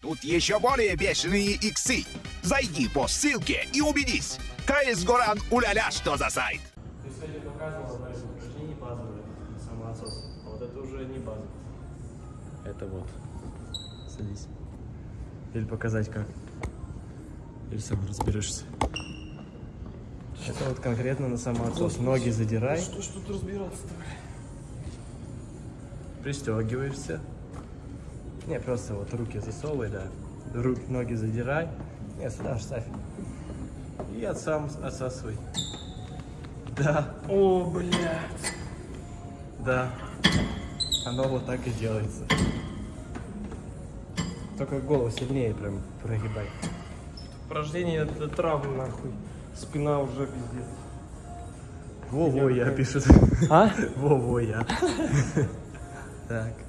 Тут еще более бешеные иксы. Зайди по ссылке и убедись. КС Горан уля-ля, что за сайт. Ты сегодня показывал одно из упражнений базовое, самоотсос. А вот это уже не базовое. Это вот. Садись. Или показать как. Или сам разберешься. Это вот конкретно на самоотсос. Ноги задирай. Что ж тут разбираться-то? Пристегиваешься. Не, просто вот руки засовывай, да. Руки, ноги задирай. Не, сюда ж ставь. И от сам отсасывай. Да. О, блядь. Да. Оно вот так и делается. Только голову сильнее прям прогибай. Упражнение это травма нахуй. Спина уже пиздец. Во-во, я пишет. А? Во-во, я. Так.